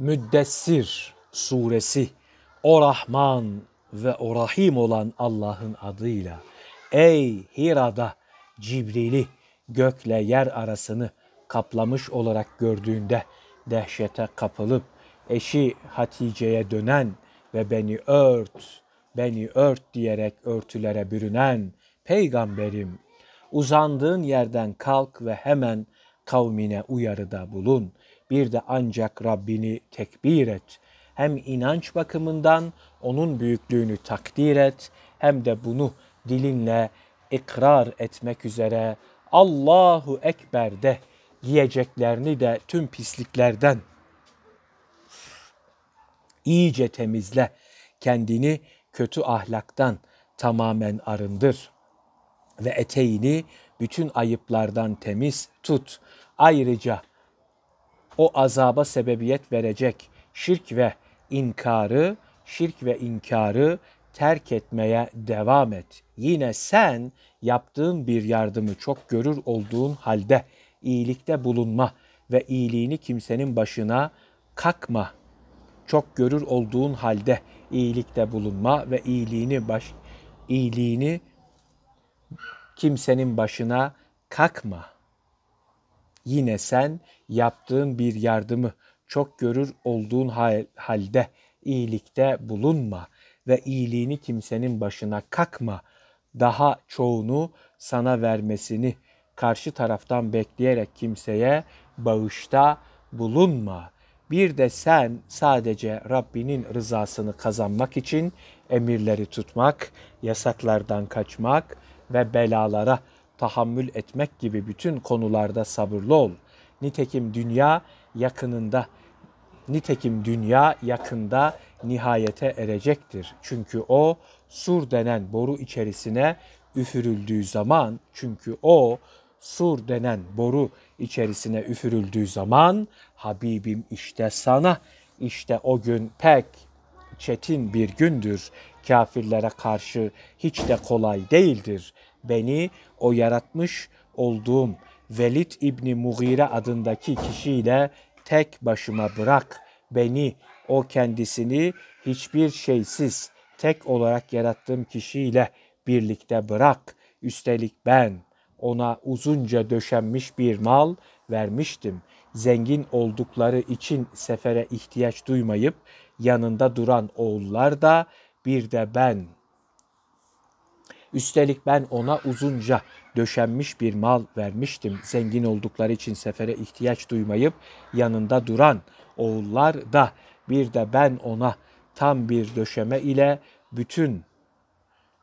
Müddessir suresi o Rahman ve o Rahim olan Allah'ın adıyla. Ey Hira'da Cibril'i gökle yer arasını kaplamış olarak gördüğünde dehşete kapılıp eşi Hatice'ye dönen ve beni ört, beni ört diyerek örtülere bürünen peygamberim uzandığın yerden kalk ve hemen kavmine uyarıda bulun. Bir de ancak Rabbini tekbir et. Hem inanç bakımından onun büyüklüğünü takdir et hem de bunu dilinle ikrar etmek üzere Allahu Ekber de giyeceklerini de tüm pisliklerden iyice temizle. Kendini kötü ahlaktan tamamen arındır ve eteğini bütün ayıplardan temiz tut. Ayrıca o azaba sebebiyet verecek şirk ve inkarı, şirk ve inkarı terk etmeye devam et. Yine sen yaptığın bir yardımı çok görür olduğun halde iyilikte bulunma ve iyiliğini kimsenin başına kakma. Çok görür olduğun halde iyilikte bulunma ve iyiliğini baş iyiliğini kimsenin başına kakma. Yine sen yaptığın bir yardımı çok görür olduğun halde iyilikte bulunma ve iyiliğini kimsenin başına kakma. Daha çoğunu sana vermesini karşı taraftan bekleyerek kimseye bağışta bulunma. Bir de sen sadece Rabbinin rızasını kazanmak için emirleri tutmak, yasaklardan kaçmak ve belalara tahammül etmek gibi bütün konularda sabırlı ol. Nitekim dünya yakınında nitekim dünya yakında nihayete erecektir. Çünkü o sur denen boru içerisine üfürüldüğü zaman çünkü o sur denen boru içerisine üfürüldüğü zaman Habibim işte sana işte o gün pek çetin bir gündür. Kafirlere karşı hiç de kolay değildir. Beni o yaratmış olduğum Velid İbni Mughire adındaki kişiyle tek başıma bırak. Beni o kendisini hiçbir şeysiz tek olarak yarattığım kişiyle birlikte bırak. Üstelik ben ona uzunca döşenmiş bir mal vermiştim. Zengin oldukları için sefere ihtiyaç duymayıp yanında duran oğullar da bir de ben. Üstelik ben ona uzunca döşenmiş bir mal vermiştim. Zengin oldukları için sefere ihtiyaç duymayıp yanında duran oğullar da bir de ben ona tam bir döşeme ile bütün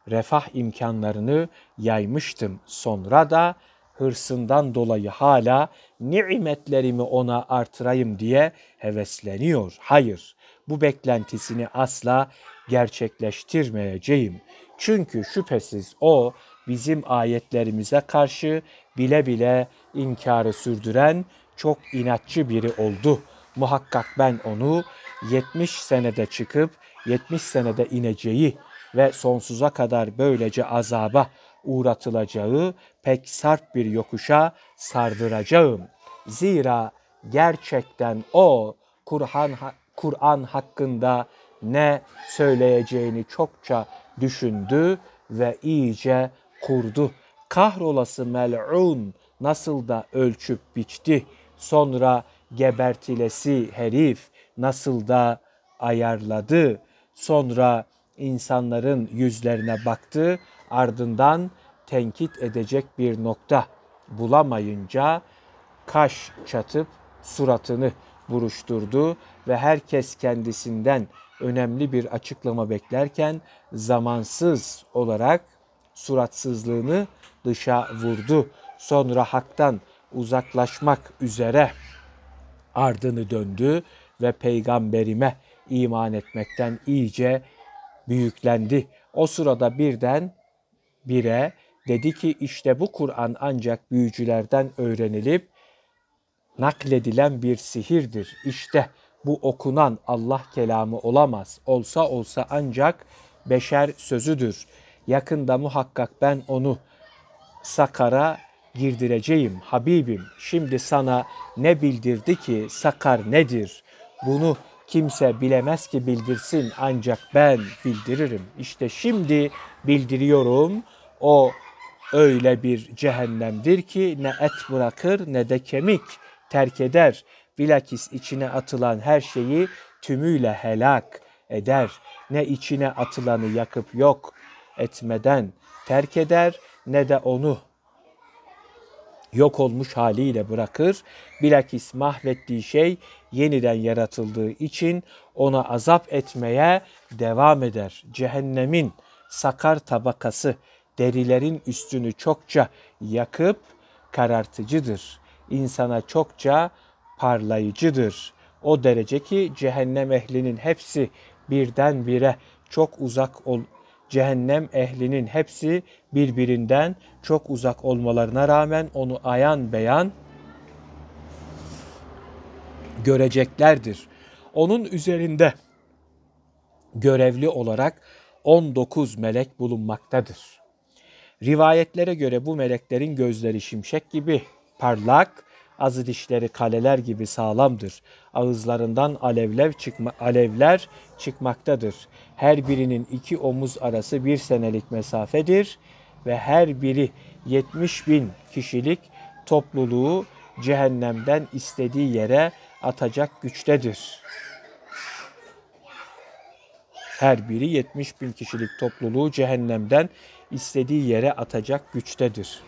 refah imkanlarını yaymıştım. Sonra da hırsından dolayı hala nimetlerimi ona artırayım diye hevesleniyor. Hayır, bu beklentisini asla gerçekleştirmeyeceğim. Çünkü şüphesiz o bizim ayetlerimize karşı bile bile inkarı sürdüren çok inatçı biri oldu. Muhakkak ben onu 70 senede çıkıp 70 senede ineceği ve sonsuza kadar böylece azaba uğratılacağı pek sarp bir yokuşa sardıracağım. Zira gerçekten o Kur'an Kur'an hakkında ne söyleyeceğini çokça düşündü ve iyice kurdu. Kahrolası mel'un nasıl da ölçüp biçti. Sonra gebertilesi herif nasıl da ayarladı. Sonra insanların yüzlerine baktı. Ardından tenkit edecek bir nokta bulamayınca kaş çatıp suratını buruşturdu ve herkes kendisinden önemli bir açıklama beklerken zamansız olarak suratsızlığını dışa vurdu. Sonra haktan uzaklaşmak üzere ardını döndü ve peygamberime iman etmekten iyice büyüklendi. O sırada birden bire dedi ki işte bu Kur'an ancak büyücülerden öğrenilip nakledilen bir sihirdir. İşte bu okunan Allah kelamı olamaz. Olsa olsa ancak beşer sözüdür. Yakında muhakkak ben onu Sakar'a girdireceğim Habibim. Şimdi sana ne bildirdi ki Sakar nedir? Bunu kimse bilemez ki bildirsin ancak ben bildiririm. İşte şimdi bildiriyorum o öyle bir cehennemdir ki ne et bırakır ne de kemik terk eder. Bilakis içine atılan her şeyi tümüyle helak eder. Ne içine atılanı yakıp yok etmeden terk eder ne de onu yok olmuş haliyle bırakır. Bilakis mahvettiği şey yeniden yaratıldığı için ona azap etmeye devam eder. Cehennemin sakar tabakası derilerin üstünü çokça yakıp karartıcıdır. İnsana çokça parlayıcıdır. O derece ki cehennem ehlinin hepsi birdenbire çok uzak ol cehennem ehlinin hepsi birbirinden çok uzak olmalarına rağmen onu ayan beyan göreceklerdir. Onun üzerinde görevli olarak 19 melek bulunmaktadır. Rivayetlere göre bu meleklerin gözleri şimşek gibi parlak, azı dişleri kaleler gibi sağlamdır. Ağızlarından alevler, çıkma, alevler çıkmaktadır. Her birinin iki omuz arası bir senelik mesafedir ve her biri 70 bin kişilik topluluğu cehennemden istediği yere atacak güçtedir. Her biri 70 bin kişilik topluluğu cehennemden istediği yere atacak güçtedir.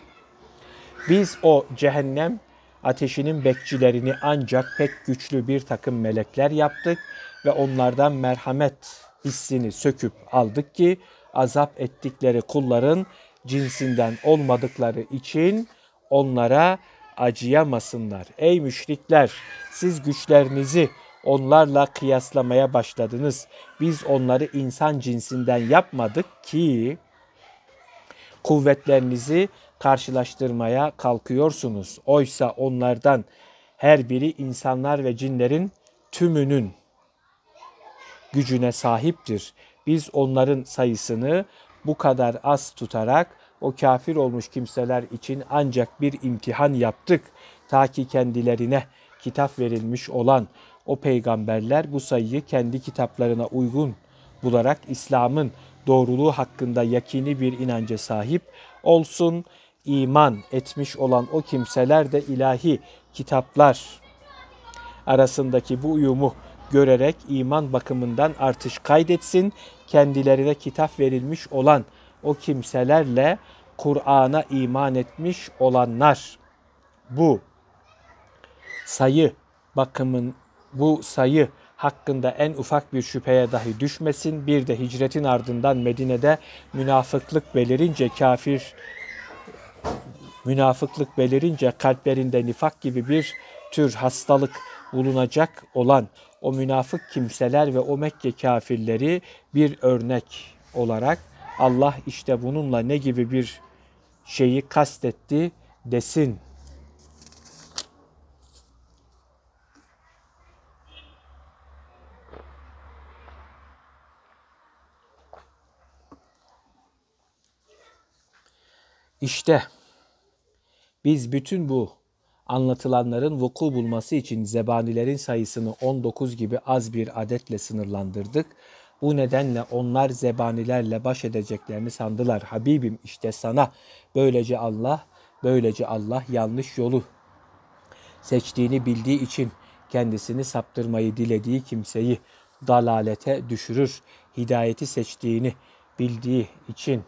Biz o cehennem ateşinin bekçilerini ancak pek güçlü bir takım melekler yaptık ve onlardan merhamet hissini söküp aldık ki azap ettikleri kulların cinsinden olmadıkları için onlara acıyamasınlar. Ey müşrikler siz güçlerinizi onlarla kıyaslamaya başladınız. Biz onları insan cinsinden yapmadık ki kuvvetlerinizi karşılaştırmaya kalkıyorsunuz. Oysa onlardan her biri insanlar ve cinlerin tümünün gücüne sahiptir. Biz onların sayısını bu kadar az tutarak o kafir olmuş kimseler için ancak bir imtihan yaptık. Ta ki kendilerine kitap verilmiş olan o peygamberler bu sayıyı kendi kitaplarına uygun bularak İslam'ın doğruluğu hakkında yakini bir inanca sahip olsun. iman etmiş olan o kimseler de ilahi kitaplar arasındaki bu uyumu görerek iman bakımından artış kaydetsin. Kendilerine kitap verilmiş olan o kimselerle Kur'an'a iman etmiş olanlar bu sayı bakımın bu sayı hakkında en ufak bir şüpheye dahi düşmesin. Bir de hicretin ardından Medine'de münafıklık belirince kafir münafıklık belirince kalplerinde nifak gibi bir tür hastalık bulunacak olan o münafık kimseler ve o Mekke kafirleri bir örnek olarak Allah işte bununla ne gibi bir şeyi kastetti desin. İşte biz bütün bu anlatılanların vuku bulması için zebanilerin sayısını 19 gibi az bir adetle sınırlandırdık. Bu nedenle onlar zebanilerle baş edeceklerini sandılar. Habibim işte sana böylece Allah, böylece Allah yanlış yolu seçtiğini bildiği için kendisini saptırmayı dilediği kimseyi dalalete düşürür. Hidayeti seçtiğini bildiği için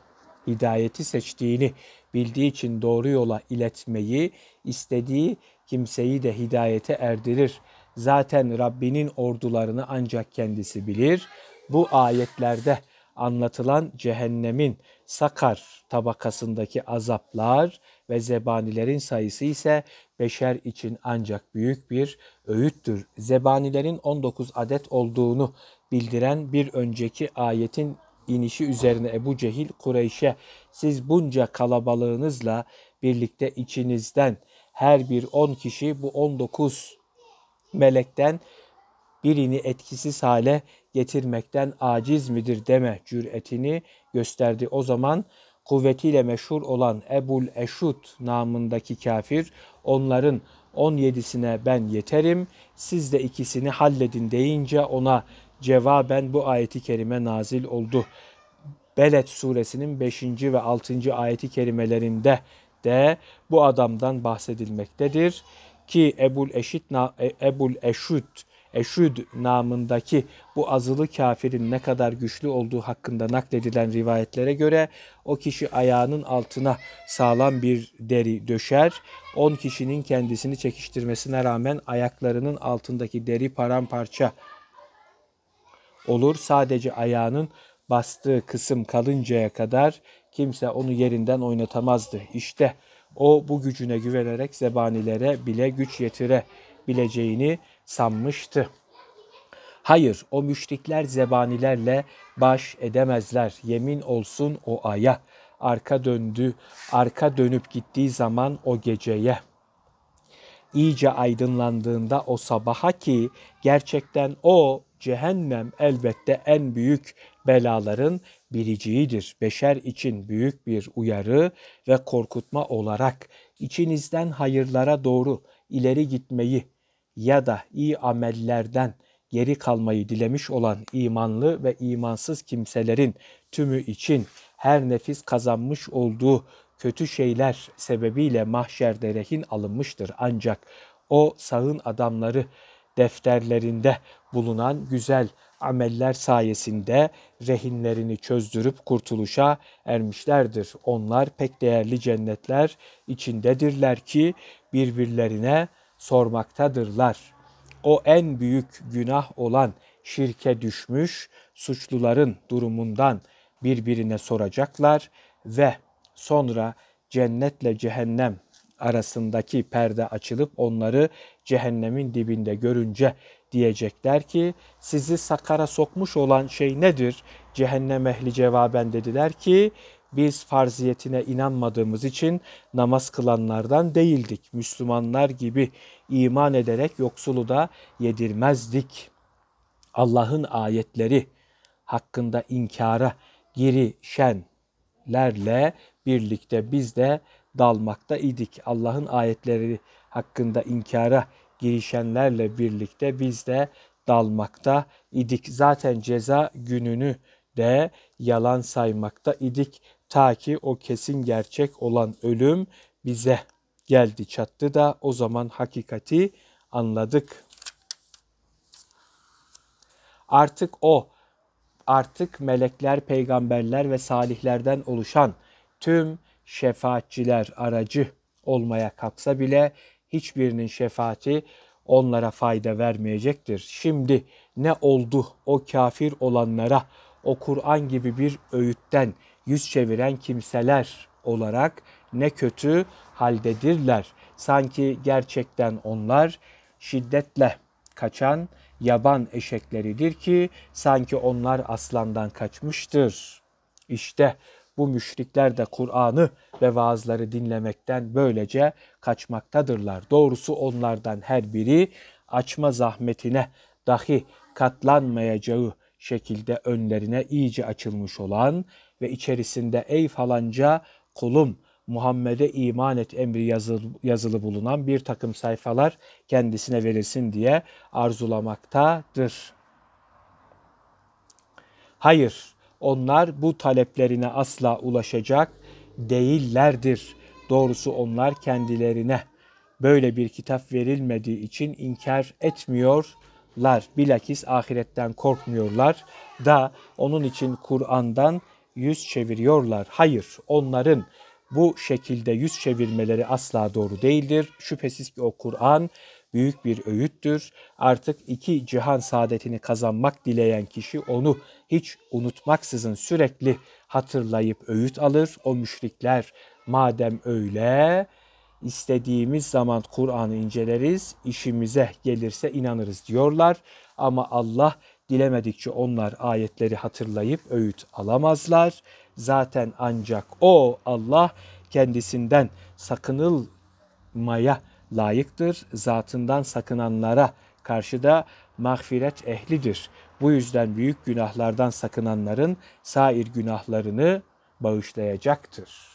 hidayeti seçtiğini bildiği için doğru yola iletmeyi istediği kimseyi de hidayete erdirir. Zaten Rabbinin ordularını ancak kendisi bilir. Bu ayetlerde anlatılan cehennemin sakar tabakasındaki azaplar ve zebanilerin sayısı ise beşer için ancak büyük bir öğüttür. Zebanilerin 19 adet olduğunu bildiren bir önceki ayetin inişi üzerine Ebu Cehil Kureyş'e siz bunca kalabalığınızla birlikte içinizden her bir on kişi bu on dokuz melekten birini etkisiz hale getirmekten aciz midir deme cüretini gösterdi. O zaman kuvvetiyle meşhur olan Ebul Eşut namındaki kafir onların 17'sine ben yeterim, siz de ikisini halledin deyince ona cevaben bu ayeti kerime nazil oldu. Beled suresinin 5. ve 6. ayeti kerimelerinde de bu adamdan bahsedilmektedir ki Ebul Eşit e, Ebul Eşüd Eşüd namındaki bu azılı kafirin ne kadar güçlü olduğu hakkında nakledilen rivayetlere göre o kişi ayağının altına sağlam bir deri döşer. 10 kişinin kendisini çekiştirmesine rağmen ayaklarının altındaki deri paramparça olur. Sadece ayağının bastığı kısım kalıncaya kadar kimse onu yerinden oynatamazdı. İşte o bu gücüne güvenerek zebanilere bile güç yetirebileceğini sanmıştı. Hayır, o müşrikler zebanilerle baş edemezler. Yemin olsun o aya. Arka döndü, arka dönüp gittiği zaman o geceye. İyice aydınlandığında o sabaha ki gerçekten o cehennem elbette en büyük belaların biriciğidir. Beşer için büyük bir uyarı ve korkutma olarak içinizden hayırlara doğru ileri gitmeyi ya da iyi amellerden geri kalmayı dilemiş olan imanlı ve imansız kimselerin tümü için her nefis kazanmış olduğu kötü şeyler sebebiyle mahşerde rehin alınmıştır. Ancak o sağın adamları defterlerinde bulunan güzel ameller sayesinde rehinlerini çözdürüp kurtuluşa ermişlerdir. Onlar pek değerli cennetler içindedirler ki birbirlerine sormaktadırlar. O en büyük günah olan şirke düşmüş suçluların durumundan birbirine soracaklar ve sonra cennetle cehennem arasındaki perde açılıp onları cehennemin dibinde görünce diyecekler ki sizi sakara sokmuş olan şey nedir? Cehennem ehli cevaben dediler ki biz farziyetine inanmadığımız için namaz kılanlardan değildik. Müslümanlar gibi iman ederek yoksulu da yedirmezdik. Allah'ın ayetleri hakkında inkara girişenlerle birlikte biz de dalmakta idik. Allah'ın ayetleri hakkında inkara girişenlerle birlikte biz de dalmakta idik. Zaten ceza gününü de yalan saymakta idik. Ta ki o kesin gerçek olan ölüm bize geldi çattı da o zaman hakikati anladık. Artık o, artık melekler, peygamberler ve salihlerden oluşan tüm şefaatçiler aracı olmaya kalksa bile hiçbirinin şefaati onlara fayda vermeyecektir. Şimdi ne oldu o kafir olanlara o Kur'an gibi bir öğütten yüz çeviren kimseler olarak ne kötü haldedirler. Sanki gerçekten onlar şiddetle kaçan yaban eşekleridir ki sanki onlar aslandan kaçmıştır. İşte bu müşrikler de Kur'an'ı ve vaazları dinlemekten böylece kaçmaktadırlar. Doğrusu onlardan her biri açma zahmetine dahi katlanmayacağı şekilde önlerine iyice açılmış olan ve içerisinde ey falanca kulum Muhammed'e iman et emri yazılı, yazılı bulunan bir takım sayfalar kendisine verilsin diye arzulamaktadır. Hayır, onlar bu taleplerine asla ulaşacak değillerdir. Doğrusu onlar kendilerine böyle bir kitap verilmediği için inkar etmiyorlar. Bilakis ahiretten korkmuyorlar da onun için Kur'an'dan yüz çeviriyorlar. Hayır, onların bu şekilde yüz çevirmeleri asla doğru değildir. Şüphesiz ki o Kur'an büyük bir öğüttür. Artık iki cihan saadetini kazanmak dileyen kişi onu hiç unutmaksızın sürekli hatırlayıp öğüt alır. O müşrikler madem öyle istediğimiz zaman Kur'an'ı inceleriz, işimize gelirse inanırız diyorlar. Ama Allah dilemedikçe onlar ayetleri hatırlayıp öğüt alamazlar. Zaten ancak o Allah kendisinden sakınılmaya layıktır. Zatından sakınanlara karşı da mağfiret ehlidir. Bu yüzden büyük günahlardan sakınanların sair günahlarını bağışlayacaktır.